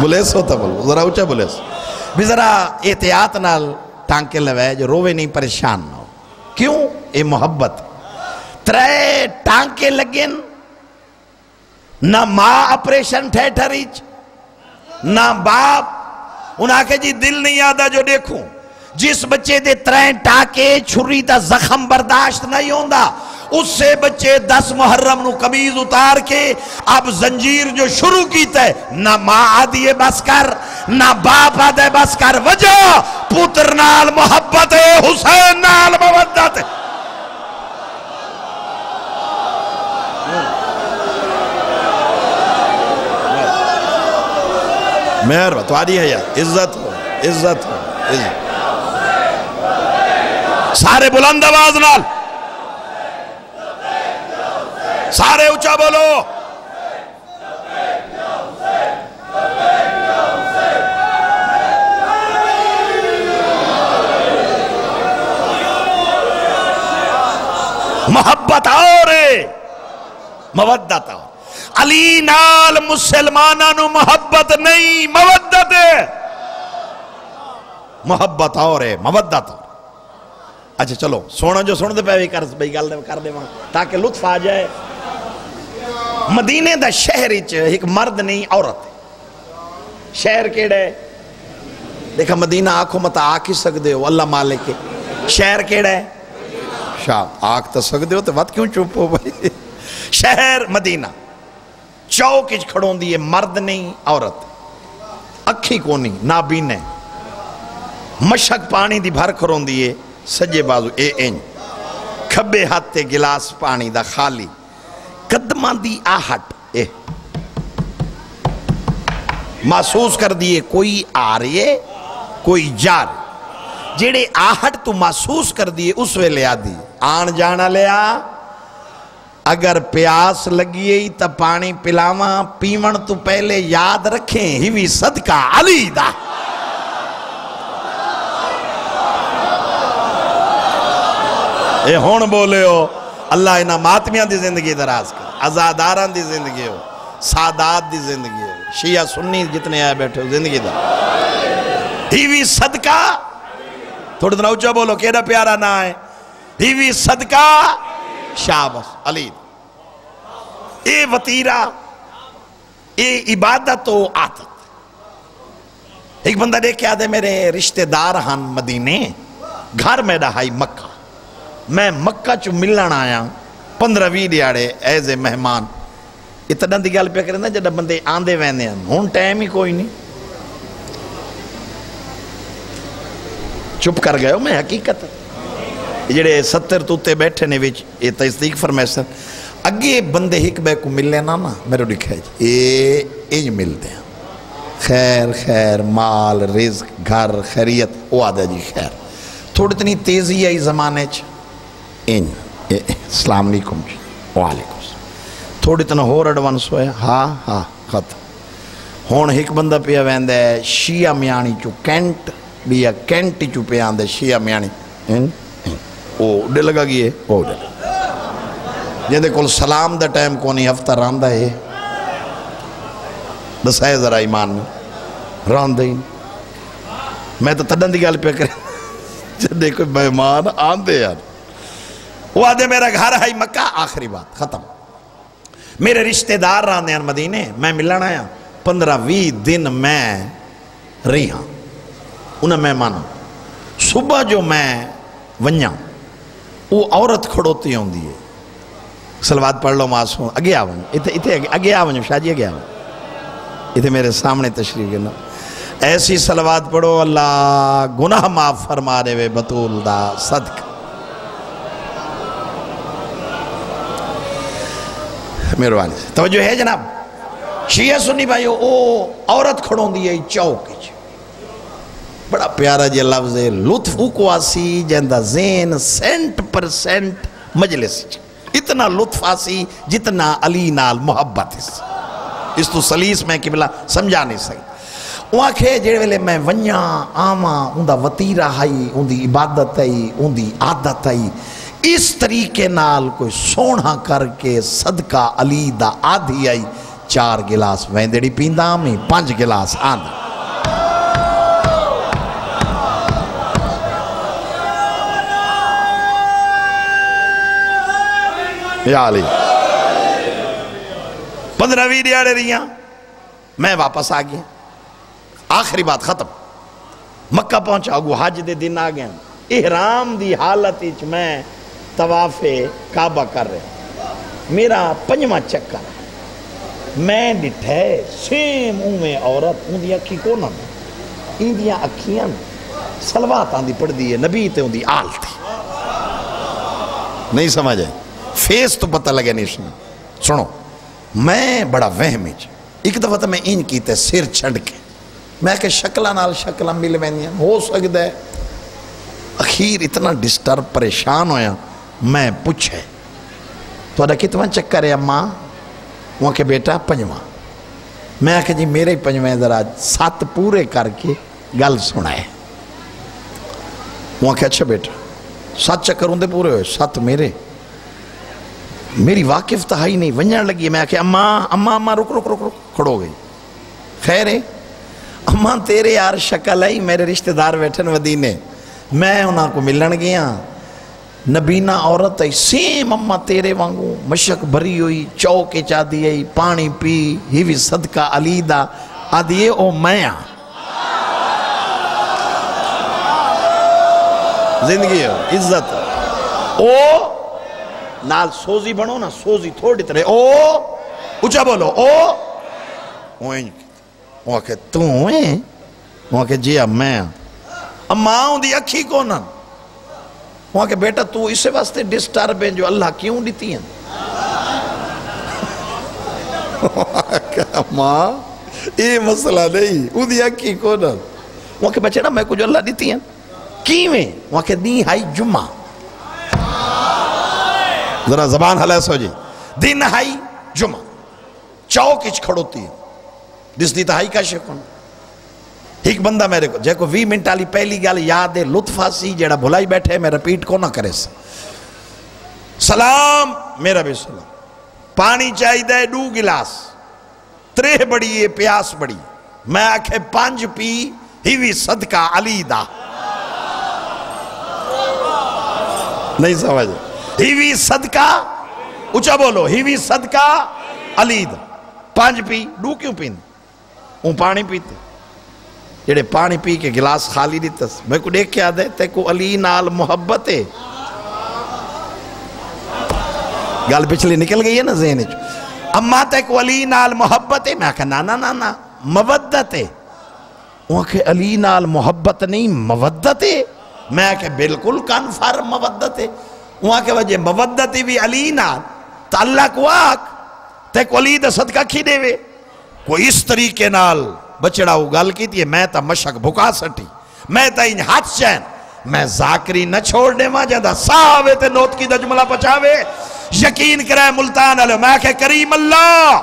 بولیس ہوتا بولو ذرا اچھا بولیس بھی ذرا احتیاط نال ٹانکے لوے جو روے نہیں پریشان نہ ہو کیوں اے محبت ترے ٹانکے لگن نہ ماں اپریشن تھیٹر نہ باپ انہاں کے جی دل نہیں آدھا جو دیکھوں جس بچے دے ترین ٹاکے چھری دا زخم برداشت نہیں ہوندہ اس سے بچے دس محرم نو کمیز اتار کے اب زنجیر جو شروع کیتا ہے، نہ ماں آدھی بس کر، نہ باپ آدھے بس کر، وجہ پوتر نال محبت حسین نال مودت مہر تو آدھی ہے یا عزت ہو عزت ہو، عزت۔ سارے بلند آواز نال۔ سارے اچھا بولو۔ محبت اور مودت اور۔ علی نال مسلمانانو محبت نہیں، مودت محبت اور مودت اور۔ اچھا چلو، سونا جو سونا دے پہ بھی کر بھئی گل کر دے تاکہ لطف آ جائے۔ مدینے دا شہر اچھ ایک مرد نہیں، عورت ہے۔ شہر کیڑا ہے؟ دیکھا، مدینہ آنکھوں مت آکھ ہی سک ہو، اللہ مالک کے شہر کیڑا ہے؟ شاہ، آنکھ تو سک ہو، تو وقت کیوں چوپ ہو بھائی؟ شہر مدینہ۔ چوک اچھ کھڑوں دیئے مرد نہیں، عورت اکھی کونی، نابینے۔ مشک پانی دی بھر کھڑوں دیئے سجے بازو، اے این کھبے ہاتھے گلاس پانی دا خالی۔ قدمان دی آہٹ، اے۔ محسوس کر دیئے، کوئی آ رہے کوئی جا رہے جیڑے آہٹ تو محسوس کر دیئے، اس وے لیا دی۔ آن جانا لیا اگر پیاس لگیے ہی تا پانی پلاواں پیمن تو پہلے یاد رکھیں، ہی بھی صدقہ علی دا۔ اے ہون بولے ہو اللہ انہا ماتمیاں دی زندگی دراز کر ازاداران دی زندگی ہو، سادات دی زندگی ہو، شیعہ سنی جتنے آئے بیٹھے ہو، زندگی دا۔ ہیوی صدقہ تھوڑی دن اوچا بولو، کیڑا پیارا نہ آئے ہیوی صدقہ شابس علی۔ اے وطیرہ، اے عبادت و عادت۔ ایک بندہ دیکھ کے آدھے، میرے رشتہ دار ہن مدینے، گھر میں ڈہائی مکہ۔ میں مکہ چو ملن آیا پندرہ وی دیاڑے ایز اے مہمان۔ اتنا دی گل پہ کریں نا بندے آندے ویندے ہیں ہون ٹائم ہی کوئی نہیں۔ چپ کر گئے ہو، میں حقیقت۔ جڑے ستر توتے بیٹھے نے وچ، یہ تصدیق فرمائے، سر۔ اگے بندے ہک بے کو ملنے نا نا، میرے لکھا ہے جی۔ اے، انج ملتے ہیں خیر خیر، مال، رزق، گھر، خیریت وہ آدھا جی خیر۔ تھوڑی اتنی تیزی آئی زمانے چ۔ ان السلام علیکم جی وعلیکم تھوڑی اتنا ہور ایڈوانس ہویا۔ ہاں ہاں خط ہون ایک بندہ پیا ویندہ ہے، شیعہ میانی چو کینٹ، بیا کینٹ چو پیا آندے شیعہ میانی۔ ان او ڈے لگا گئے او ڈے جیندے کل سلام دا ٹائم کونی، ہفتہ راندہ ہے۔ بس ہے ذرا ایمان میں راندہ ہی میں تو تڈن دی گال پہ کریں جیندے کوئی مہمان آندے یار۔ وہ آدھے میرا گھر ہے، مکہ، آخری بات، ختم۔ میرے رشتہ دار راندے ہیں مدینے، میں ملنا آیا۔ پندرہ وی دن میں رہی ہاں انہیں میں مانا صبح جو میں ونیا وہ عورت کھڑوتی ہوں دیئے سلوات پڑھ لو معصوم اگے آون اتھے اگے آون شاہ جی اگے آون اتھے میرے سامنے تشریف کرنا ایسی سلوات پڑھو، اللہ گناہ معاف فرما دے وے بطول دا صدق مہربانی توجہ ہے جناب؟ شیعہ سنی بھائیو، او عورت کھڑوں دی ہے چوک جی۔ بڑا پیارا جی لفظ ہے، لطف کو آسی جندہ زین سینٹ پر سینٹ مجلس جی۔ اتنا لطف آسی، جتنا علی نال محبت اس اس تو سلیس میں قبلہ سمجھا نہیں سکتا۔ وہاں کھے جڑے ویلے میں ونیا آما اندہ وطیرہ ہائی اندی عبادت ہائی اندی عادت ہائی اس طریقے نال کوئی سونا کر کے صدقہ علی دا آدھی آئی، چار گلاس ویندڑی پیندہ میں، پانچ گلاس آدھا یا علی۔ پندرہ بھی دیاڑے رہی میں واپس آ گیا۔ آخری بات ختم۔ مکہ پہنچا گو حج دے دن آ گیا احرام دی حالت اچ میں طواف کعبہ کر رہے میرا پنجمہ چکر میں ڈٹھے سیم اومے عورت ان دی اکھی کونہ میں۔ ان اکھیاں سلوات آن دی پڑھ دیئے نبی تے ان دی آل تھی نہیں سمجھے؟ فیس تو پتہ لگے نہیں سنو۔ سنو، میں بڑا وہمی چ ایک دفعہ تو میں ان کیتے سر چھڑ کے۔ میں کہ شکلہ نال شکلہ مل وینیاں ہو سکتا ہے۔ اخیر اتنا ڈسٹر پریشان ہویا۔ میں پوچھے، تو ادا کتنا چکر ہے اماں؟ وہاں کے بیٹا پنجواں۔ میں آکھے جی میرے پنجویں ذرا سات پورے کر کے گل سنائے۔ وہاں کہ اچھا بیٹا، سات چکر ہوں دے پورے ہوئے، سات میرے۔ میری واقف تھا ہی نہیں ونجن لگی میں آکھے اماں اماں اماں، رک رک رک رک، کھڑو گئی۔ خیر ہے، اماں تیرے یار شکل ہے، میرے رشتہ دار بیٹھن ودینے میں انہاں کو ملن گیا۔ نبینہ عورت ہے سیم اماں تیرے وانگو مشک بھری ہوئی چوکے چا دیئی پانی پی، ہی بھی صدقہ علی دا آدھیے او میاں زندگی ہو عزت او نال سوزی بنو نا، سوزی تھوڑی طرح او اچھا بولو، او۔ اوہیں وہاں کہ تو ہیں وہاں کہ جی اب میں اماں ہوں دی اکھی کونن وہاں کہ بیٹا تو اسے واسطے ڈسٹرب ہیں جو اللہ کیوں دیتی ہیں؟ اماں یہ مسئلہ نہیں وہ دی اکھی کونن وہاں کہ بچے نا میں کچھ اللہ دیتی ہیں؟ کیویں؟ وہاں کہ دی ہائی جمعہ۔ ذرا زبان حلے سو جی دن ہائی جمعہ۔ چوک اچ کھڑوتی ہے۔ جس دی تہائی کا شکن ایک بندہ میرے کو جے کو وی منٹ آلی پہلی گال یاد ہے لطفہ سی جیڑا بھلائی بیٹھے، میں رپیٹ کو نہ کرے سا۔ سلام، میرا بھی سلام۔ پانی چاہی دے دو گلاس۔ ترہ بڑی ہے، پیاس بڑی۔ میں آکھے، پانچ پی، ہی وی صدقہ علی دا نہیں سمجھے۔ ہیوی صدقہ اچھا بولو۔ ہی ہیوی صدقہ علی دا پانچ پی، دو کیوں پین اون پانی پیتے۔ جڑے پانی پی کے گلاس خالی دیتا میں کو دیکھ کے آدھے تے کو علی نال محبت ہے۔ گال پچھلی نکل گئی ہے نا ذہن چو اما تے کو علی نال محبت ہے۔ میں کہا نا نا نا نا، مودت ہے۔ وہاں کہ علی نال محبت نہیں، مودت ہے۔ میں کہ بالکل کنفر مودت ہے۔ وہاں کہ وجہ مودت بھی علی نال۔ تا اللہ تے کو علی دا صدقہ کھی دے وے؟ کوئی اس طریقے نال۔ بچڑا ہو گل کی تھی، میں تا مشک بھکا سٹی۔ میں تا ان ہاتھ چین۔ میں ذاکری نہ چھوڑنے ماں جاندہ ساوے تے نوت کی دجملہ پچاوے یقین کرے ملتان علیہ میں کہ کریم اللہ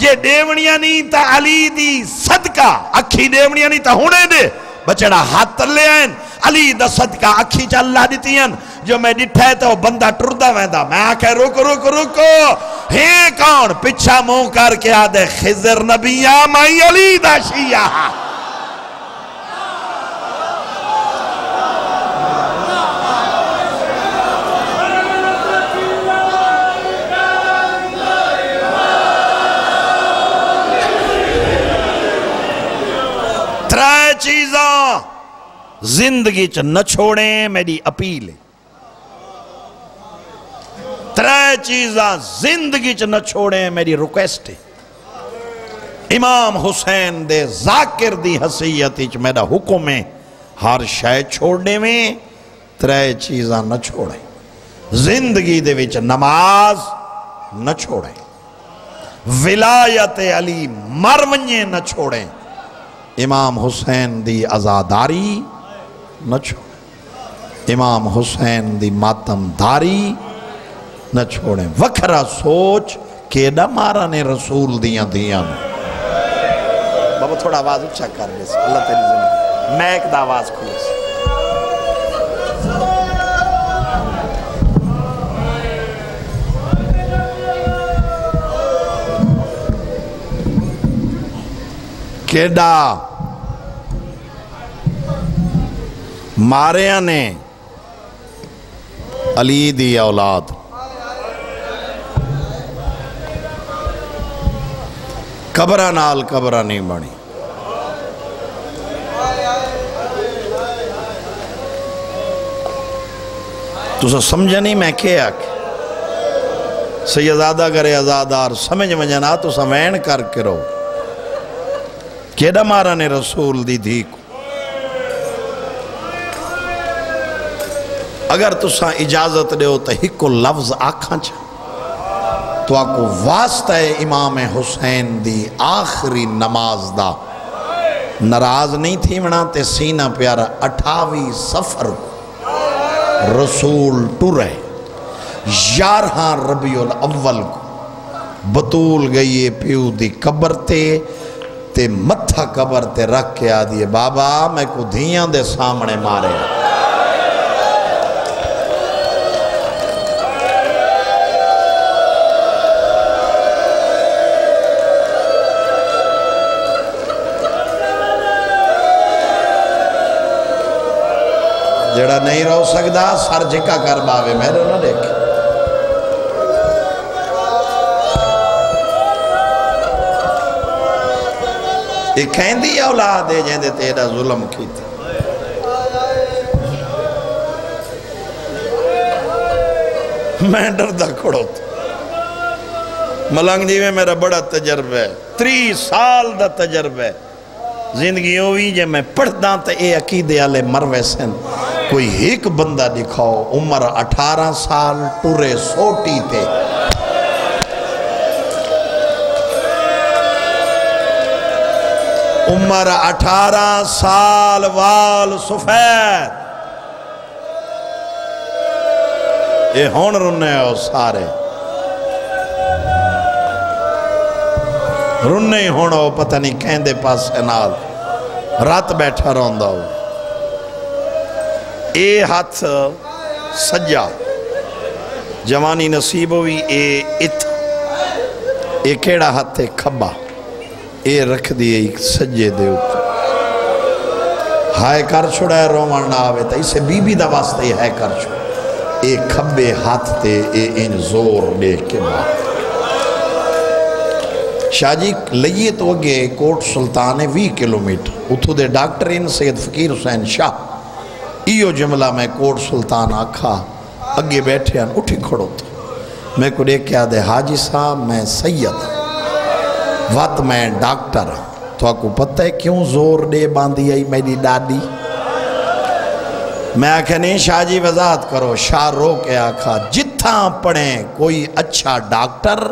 یہ دیونیاں نہیں تا علی دی صدقہ، اکھی دیونیاں نہیں تا ہونے دے۔ بچڑا ہاتھ لے آئین۔ علی دا صدقہ اکھی چا اللہ دیتی ہیں۔ جو میں ڈٹھے تو بندہ ٹردہ ویندہ میں آکے رکو رکو رکو۔ ہی کون؟ پچھا مو کر کے آدھے خزر نبیہ مائی علی دا شیعہ۔ چیزاں زندگی چ نہ چھوڑیں، میری اپیل ترائے چیزاں زندگی چ نہ چھوڑیں، میری ریکویسٹ ہے۔ امام حسین دے ذاکر دی حسیت چ میرا حکم ہے، ہر شے چھوڑنے میں ترائے چیزاں نہ چھوڑیں۔ زندگی دے وچ نماز نہ چھوڑیں۔ ولایت علی مرونجے نہ چھوڑیں۔ امام حسین دی ازاداری نہ چھوڑیں۔ امام حسین دی ماتم داری نہ چھوڑیں۔ وکھرا سوچ کیڑا مارا نے رسول دیاں دیاں بابا تھوڑا آواز اچھا کر لے۔ اللہ تیری زندگی میں ایک دا آواز کھولے سے کیڑا نے علی دی اولاد قبرہ نال قبرہ نہیں بنی تو سا سمجھا نہیں میں کیا کہ سیدادہ کرے ازادار سمجھ مجھنا تو سمین کر کیڑا مارا نے رسول دی دھی کو اگر تو اجازت دے ہو تو ہکو لفظ آکھاں چھا تو آکو واسطہ امام حسین دی آخری نماز دا نراز نہیں تھی مناتے سینہ پیارا اٹھاوی سفر کو رسول ٹورے یارہاں ربیع الاول کو بطول گئی پیو دی قبر تے تے متھا قبر تے رکھ کے آدھئے بابا میں کو دھیاں دے سامنے مارے۔ جڑا نہیں رو سکدا، سر جھکا کر باوے میرے نہ دیکھ یہ کہیں دی اولاد ہے جہاں دے تیرا ظلم کی تھی میں ڈر دا کھڑو تھا ملنگ جی میں میرا بڑا تجربہ ہے تری سال دا تجربہ ہے زندگی ہوئی جے میں پڑھتا تو اے عقیدے والے مروے سن کوئی ایک بندہ دکھاؤ عمر اٹھارہ سال ٹورے سوٹی تے عمر اٹھارہ سال وال سفید۔ یہ ہون رنے ہو سارے۔ رنے ہی ہونا ہو، پتہ نہیں کہیں دے پاس نال رات بیٹھا روندہ ہو۔ اے ہاتھ سجا، جوانی نصیب ہوئی، اے ات۔ اے کیڑا ہاتھ کھبا۔ اے رکھ دیئے ایک سجے دے اوپر ہائے کر چھوڑا ہے رومان نہ آوے تا اسے بی بی دا واسطے ہائے کر چھوڑا اے کھبے ہاتھ تے اے ان زور دے کے بعد شاہ جی لئیے تو اگے کوٹ سلطان ہے وی کلومیٹر اتھو دے ڈاکٹر ان سید فقیر حسین شاہ ایو جملہ میں کوٹ سلطان آکھا اگے بیٹھے ہیں اٹھی کھڑو تو میں کو دیکھ کیا دے حاجی صاحب میں سید وقت میں ڈاکٹر تو آپ کو پتہ ہے کیوں زور دے باندھی آئی میری ڈاڈی میں آکھا نہیں شاہ جی وضاحت کرو شاہ رو کے آکھا جتھا پڑھیں کوئی اچھا ڈاکٹر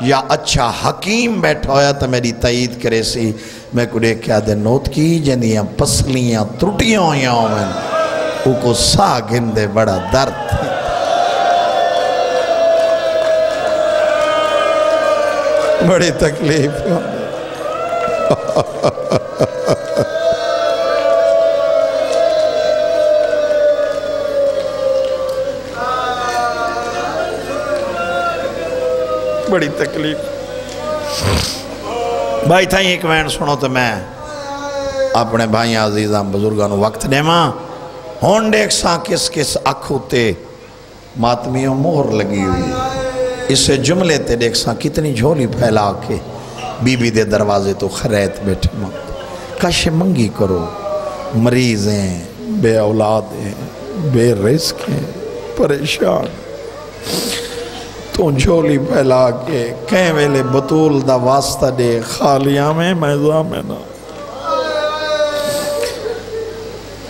یا اچھا حکیم بیٹھا ہویا تو میری تعید کرے سی میں کو دیکھ کیا دے نوت کی جنیاں پسلیاں ترٹیاں ہویاں ہوں میں او کو سا گندے بڑا درد بڑی تکلیف بڑی تکلیف بھائی تھا ایک وین سنو تو میں اپنے بھائی عزیزاں بزرگانو وقت دے ماں ہون دیکھ ساں کس کس اکھو تے ماتمیوں مہر لگی ہوئی اسے جملے تے دیکھ ساں، کتنی جھولی پھیلا کے بی بی دے دروازے تو خریت بیٹھے ماں۔ کش منگی کرو۔ مریض ہیں بے اولاد ہیں بے رزق ہیں، پریشان۔ تو جھولی پھیلا کے کہیں ویلے بطول دا واسطہ دے خالیاں میں میزا میں نا۔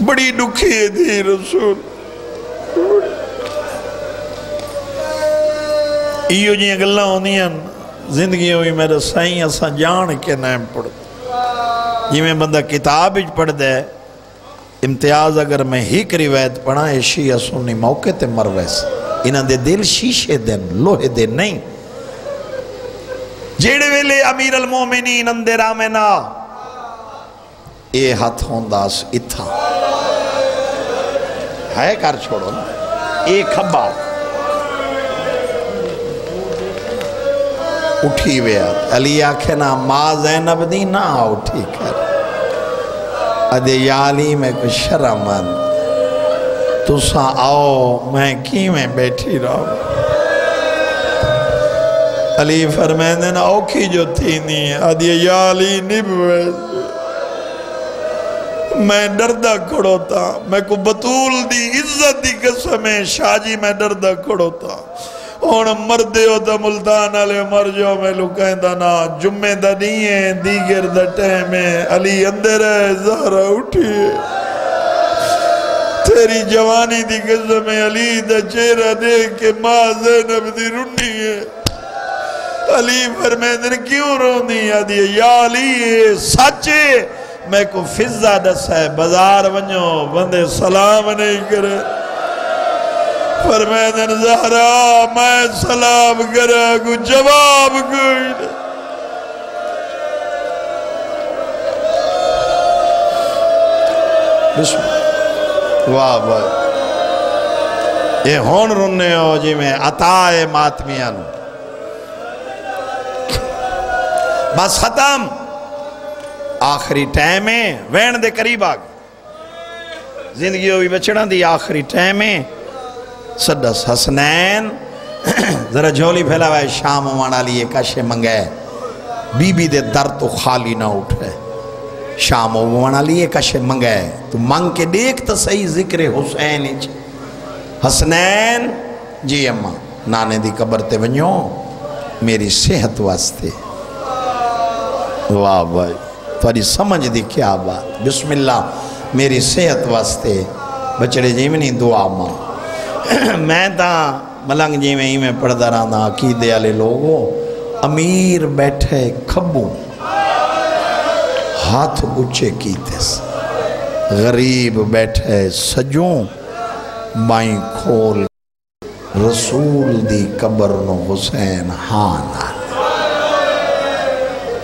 بڑی دکھی تھی رسول۔ ایو جی گلہ ہونی ہیں زندگی ہوئی میرے سائیں اسا جان کے نائم پڑھ جی میں بندہ کتاب اچ پڑھ دے امتیاز اگر میں ہی روایت پڑھا ہے شیعہ سنی موقع تے مرویس انہاں دے دل شیشے دن لوہے دے نہیں جیڑے ویلے امیر المومنین اندے رامنا اے ہاتھ ہونداس اتھا ہے کر چھوڑو نا اے کھبا اٹھی ویا۔ علی آکھے نا ماں زینب دی نا اٹھی کر۔ ادھے یالی میں کچھ شرمن تو سا آؤ، میں کی میں بیٹھی رہو علی فرمین دینا اوکھی جو تھی نہیں ہے۔ آدھی یا علی نبوے میں ڈردہ کھڑو تھا میں کو بطول دی عزت دی قسم ہے، شاہ جی میں ڈردہ کھڑو تھا اور مردے ہو تا ملتان علی مر جو میں لکھیں دا نا جمعہ دا نہیں ہے دیگر دا ٹیم ہے علی اندر ہے زہرہ اٹھی ہے تیری جوانی دی قسم ہے علی دا چہرہ دیکھ کے ماں زینب دی رنی ہے علی فرمیدن کیوں رونی آدھی یا علی سچے میں کو فضا دس ہے بزار ونیو بندے سلام نہیں کرے فرمیدن زہرا، میں سلام کرے، کو جواب کوئی بسم واہ واہ۔ یہ ہون رننے ہو جی میں عطائے ماتمیاں بس ختم۔ آخری ٹائم ہے وین دے قریب آگ زندگی ہوئی بچڑا دی آخری ٹائم ہے سدس حسنین۔ ذرا جھولی پھیلا ہوئے شام وانا لیے کشے منگے۔ بی بی دے در تو خالی نہ اٹھے۔ شام وانا لیے کشے منگے۔ تو منگ کے دیکھ تو صحیح ذکر حسین حسنین جی اممہ نانے دی قبر تے ونیو، میری صحت واسطے۔ واہ بھائی تھوڑی سمجھ دی کیا بات۔ بسم اللہ، میری صحت واسطے۔ بچڑے جی میں نہیں دعا ماں میں تا ملنگ جی میں ہی میں پڑھدا رہا عقیدے والے لوگوں امیر بیٹھے کھبوں ہاتھ اچھے کیتے غریب بیٹھے سجوں بائیں کھول رسول دی قبر نو حسین ہاں نال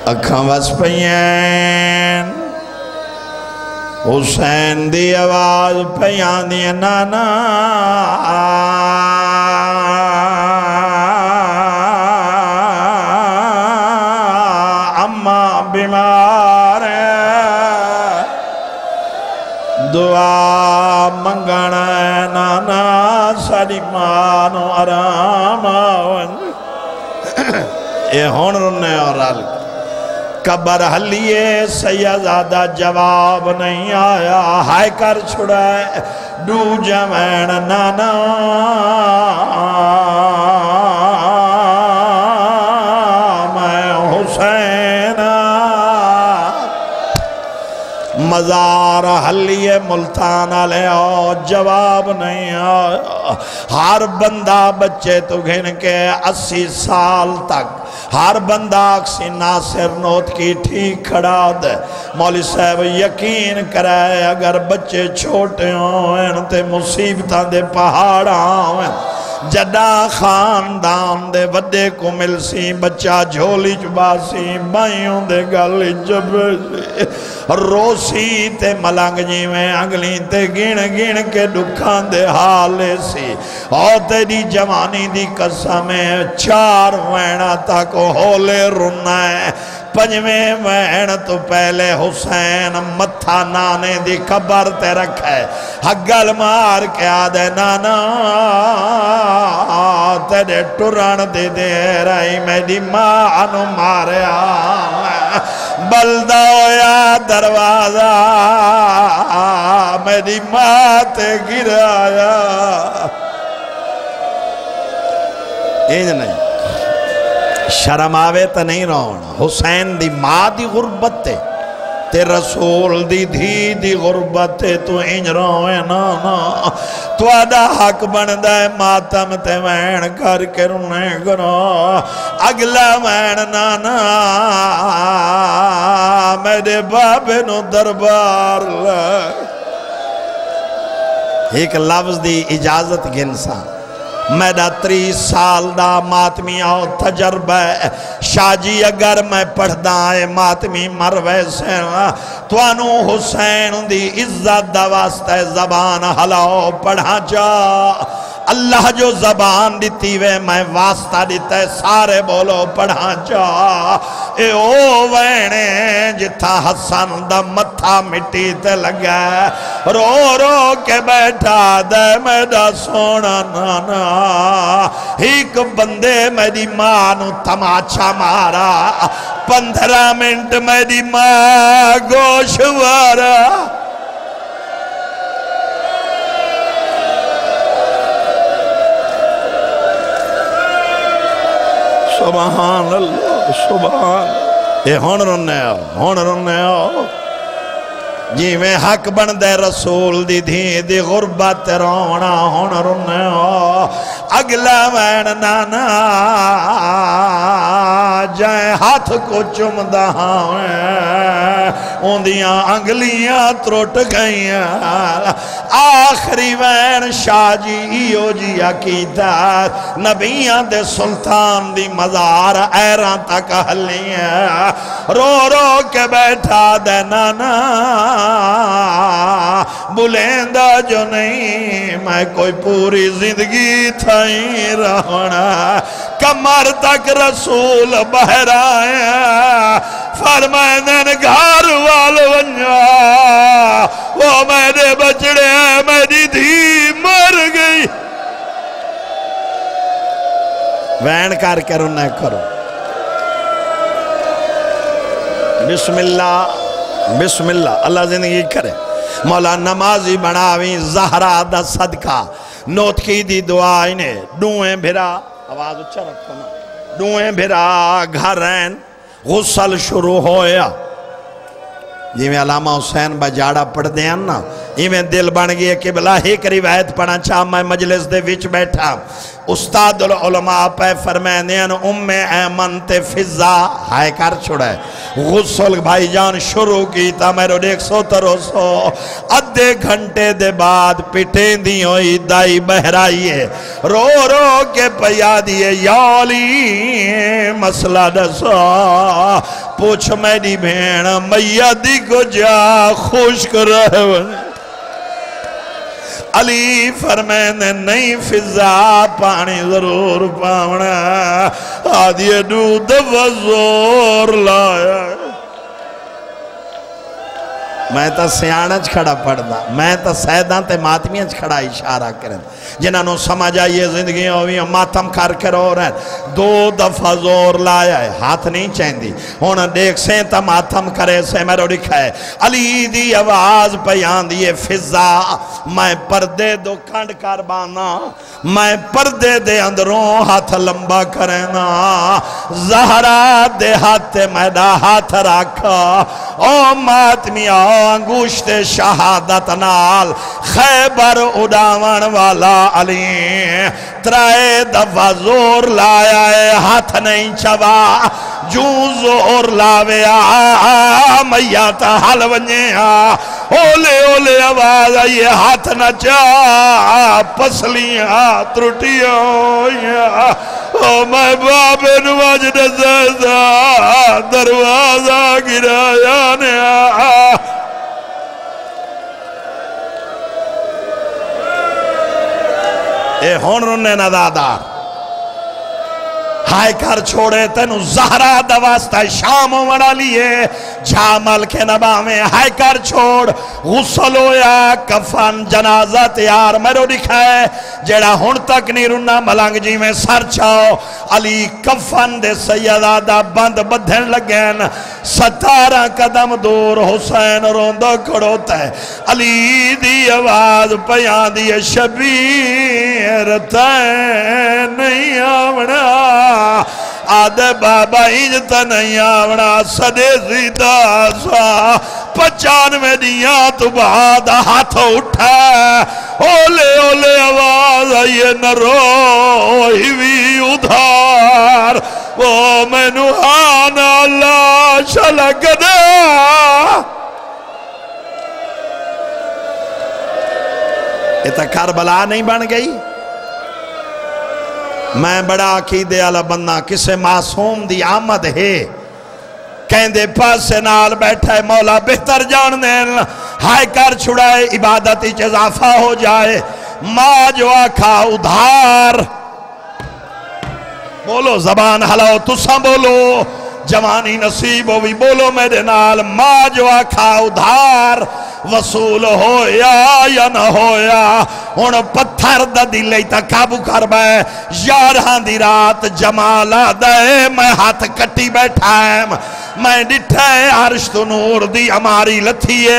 اکھاں بس پہین حسین دی آواز پہیان دی نانا اممہ بیمار دعا منگنا نانا، ساری مانو آرام آون یہ ہون رنے اور رالک قبر حلیے سیدادہ جواب نہیں آیا۔ ہائے کر چھڑے دو جمین نانا۔ مزار حلیے ملتانہ لے آؤ جواب نہیں آیا۔ ہر بندہ بچے تو گھن کے اسی سال تک، ہر بندہ اکسی ناصر نوت کی ٹھیک کھڑا دے۔ مولی صاحب یقین کرائے اگر بچے چھوٹے ہوئیں تے مصیبتاں دے پہاڑا ہوئیں جڈا خاندان دے وڈے کو مل سی بچہ جھولی چبا سی بائیوں دے گلی جب روسی تے ملنگ جی میں اگلی تے گین گین کے دکھان دے حالے سی اور تیری جوانی دی قسمیں چار وینا تک ہولے رنا ہے پنجویں وین تو پہلے حسین متھا نانے دی قبر تے رکھے۔ حگل مار کے آدھے، نانا، تیرے ٹران دے دے رہی، میری ماں انو مارے بلدہ یا دروازہ، میری ماں تے گرایا۔ یہ نہیں۔ شرم آوے تا نہیں رونا حسین دی ماں دی غربت تے تے رسول دی دھی دی غربت تے تو انج روئے، نا نا۔ تو آدھا حق بندہ ہے، ماتم تے وین کر کے رونے کرو اگلا وین نانا میرے بابے نو دربار لائے ایک لفظ دی اجازت گنسان میرا تری سال دا ماتمی آؤ، تجربہ ہے۔ شاہ جی اگر میں پڑھ دائیں ماتمی مروے سے توانو حسین دی عزت دا واسطہ زبان حلاؤ پڑھا جا۔ اللہ جو زبان دیتی وے، میں واسطہ دیتا ہے، سارے بولو پڑھا جا۔ اے او وینے، جتھا حسن دا متھا مٹی تے لگا ہے۔ رو رو کے بیٹھا دے میڈا سونا نانا۔ ایک بندے میری ماں نو تماچا مارا۔ پندرہ منٹ میری ماں گوشوارا سبحان اللہ سبحان اے ہون رنے آؤ ہون رنے آؤ جی میں حق بن دے رسول دی دھی دی غربت رونا ہون رنے اگلا وین نانا جائیں ہاتھ کو چم دہاں اوندیاں انگلیاں تروٹ گئیاں آخری وین شاہ جی ایو جی عقیدہ نبیان دے سلطان دی مزار ایران تک حلیاں رو رو کے بیٹھا دے نانا بلیندہ جو نہیں، میں کوئی پوری زندگی تھائی رہنا۔ کمر تک رسول بہرائیں فرمائیں دن گھر وال وہ میرے بچڑے ہیں میری دھی مر گئی۔ وین کر کے رنہ کرو۔ بسم اللہ۔ بسم اللہ اللہ زندگی کرے۔ مولا نمازی بناویں زہرہ دا صدقہ۔ نوت کی دی دعا انہیں، ڈوئیں بھرا۔ آواز اچھا رکھو نا۔ ڈوئیں بھرا، گھرین، غسل شروع ہویا۔ جی میں علامہ حسین بجاڑا پڑھ دیاں نا یہ میں دل بن گئی کہ بلا ایک روایت پڑھا چاہ میں مجلس دے وچ بیٹھا۔ استاد العلماء پہ فرمائے ام ایمن تے فضا۔ ہائے کر چھوڑے غسل بھائی جان، شروع کی تا میرے ایک سو ترو سو۔ ادھے گھنٹے دے بعد پٹیں دی ہوئی دائی بہرائی ہے رو رو کے پیا دیئے یالی مسئلہ دسا پوچھ میری بھین میادی کو جا خوش کر رہے علی فرمین نہیں فضا پانی ضرور پاونا آدھی دو دفع زور لایا میں تا سیانچ کھڑا پڑھ دا میں تا سیدان تے ماتمیاں کھڑا اشارہ کریں جنہاں نو سمجھ آئیے زندگی ہوئی ماتم کر کر ہو رہے ہیں۔ دو دفعہ زور لایا ہے، ہاتھ نہیں چین دی ہونا دیکھ سے تا ماتم کرے سے میرے لکھا ہے۔ علی دی آواز پیان دیئے فضا، میں پردے دو کھنڈ کر بانا میں پردے دے اندروں ہاتھ لمبا کرنا زہرہ دے ہاتھ میڈا ہاتھ رکھا او ماتمی آؤ انگوشت شہادت نال خیبر اڈاون والا علی۔ ترائے دفع زور لایا ہے، ہاتھ نہیں چوا جو زور لاوے آ میاتا حل ونجے آ۔ اولے اولے آواز آئیے ہاتھ نہ چاہ پسلیاں ترٹیاں او میں باب نواج نزدہ دروازہ گرایا نے آ۔ اے ہون رنے ندادار ہائے کر چھوڑے، تینو زہرہ دواستا شام وڑا لیے۔ جامل کے نبا میں ہائے کر چھوڑ۔ غسل ہویا، کفن، جنازہ تیار۔ میرو دکھائے جیڑا ہون تک نہیں رنا ملنگ جی میں سر چاؤ علی کفن دے سیدہ دا بند بدھن لگین ستارہ قدم دور، حسین روندہ کڑوتا ہے۔ علی دی آواز پیان دی شبیر تے نہیں آونا آدھے بابا ہجتا نہیں آونا، صدے زیدہ سا، پچانوے دیا تو بعد ہاتھ اٹھا۔ اولے اولے آواز آئیے نہ روئی بھی ادھار۔ وہ میں نوحانا اللہ شلق دے۔ یہ تا کربلا نہیں بن گئی؟ میں بڑا عقیدے والا بندہ، کسے معصوم دی آمد ہے۔ کہندے، پاسے نال بیٹھا ہے مولا، بہتر جان دین ہائے، کر چھڑائے عبادت اچ اضافہ ہو جائے۔ ماں جو آکھا، ادھار۔ بولو، زبان ہلاؤ تسا بولو۔ جوانی نصیب ہوئی، بولو میرے نال۔ ماں جو آکھا، ادھار۔ وصول ہویا یا نہ ہویا ان پتھر دا دلے تا کابو کر بے یارہاں دی رات جمالا دے میں ہاتھ کٹی بیٹھا ہے میں ڈٹھے عرش تو نور دی ہماری لتھیے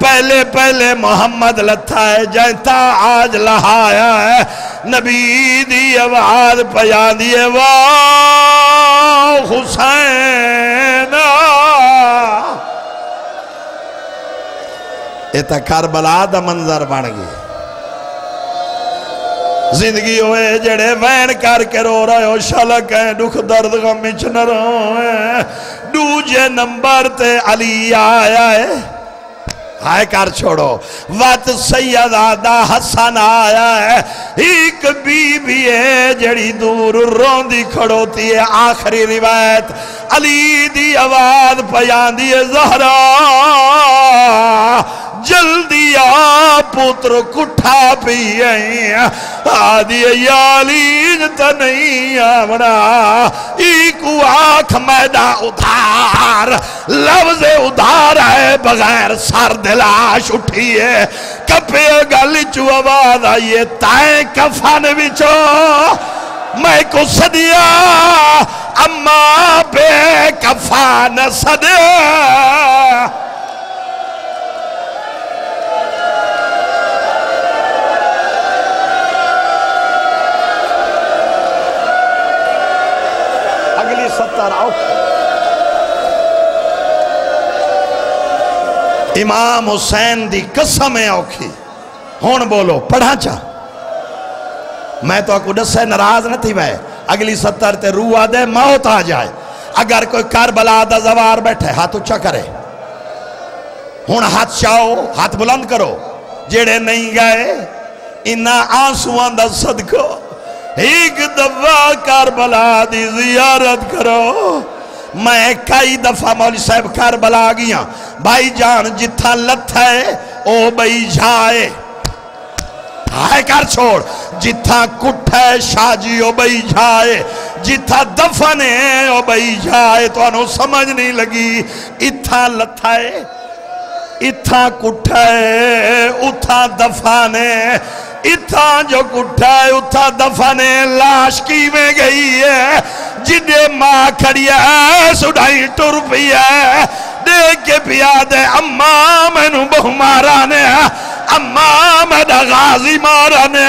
پہلے پہلے محمد لتھا ہے جائتا آج لہایا ہے نبی دی آواز پیا دیئے واہ حسین یہ تا کربلا دا منظر بن گئی۔ زندگی ہوئے جڑے وین کر کے رو رہے ہو، شلک ہے دکھ درد غمیچ نہ روئے دوجے نمبر تے علی آیا ہے۔ ہائے، کر چھوڑو۔ وات سید آدھا حسن آیا ہے۔ ایک بی بی ہے جڑی دور رون روندی کھڑوتی ہے۔ آخری روایت علی دی آواز پیان دی زہرہ جلدی آ، پتر کٹھا پی آدھی یالین تا نہیں آمنا ایکو آنکھ میدہ ادھار۔ لفظ ادھار ہے بغیر سر دلاش اٹھیے۔ کپے گلی چو آباد آئیے۔ تائیں کفان بچو میں کو صدیا اما بے کفان صدیا امام حسین دی قسم ہے اوکھی۔ ہون بولو پڑھا چاہ میں تو اکو ڈسے نراز نہ تھی بھائی اگلی ستر تے روح دے موت آ جائے۔ اگر کوئی کربلا دا زوار بیٹھے، ہاتھ اچھا کرے۔ ہون ہاتھ چاہو ہاتھ بلند کرو۔ جیڑے نہیں گئے انہا آنسوان دا صدقو ایک دفعہ کربلا دی زیارت کرو۔ میں کئی دفعہ مولی صاحب کربلا گیا۔ بھائی جان، جتھا لت ہے، او بھائی جائے۔ ہائے، کر چھوڑ۔ جتھا کٹھ ہے، شاہ جی او بھائی جائے۔ جتھا دفن ہے، او بھائی جائے۔ تو انہوں سمجھ نہیں لگی۔ اتھا لت ہے، اتھا کٹھ ہے، اتھا دفن ہے۔ اتھا جو کٹھا ہے، اتھا دفنے لاش کی میں گئی ہے؟ جدے ماں کھڑی ہے سڑائی ٹر پی ہے۔ دیکھ کے پیا دے اممہ میں نو بہو مارانے اممہ میں دا غازی مارانے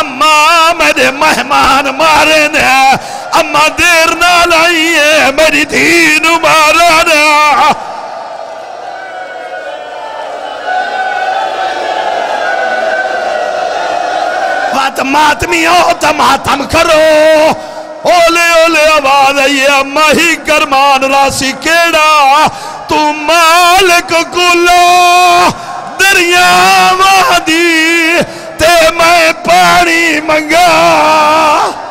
اممہ میں دے مہمان مارانے اممہ دیر نہ لائیے میری دین مارانے بات ماتمی ہو ماتم کرو۔ اولے اولے آواز آئیے ماہی گرمان راسی کیڑا۔ تو مالک کلو دریا وادی تے میں پانی منگا۔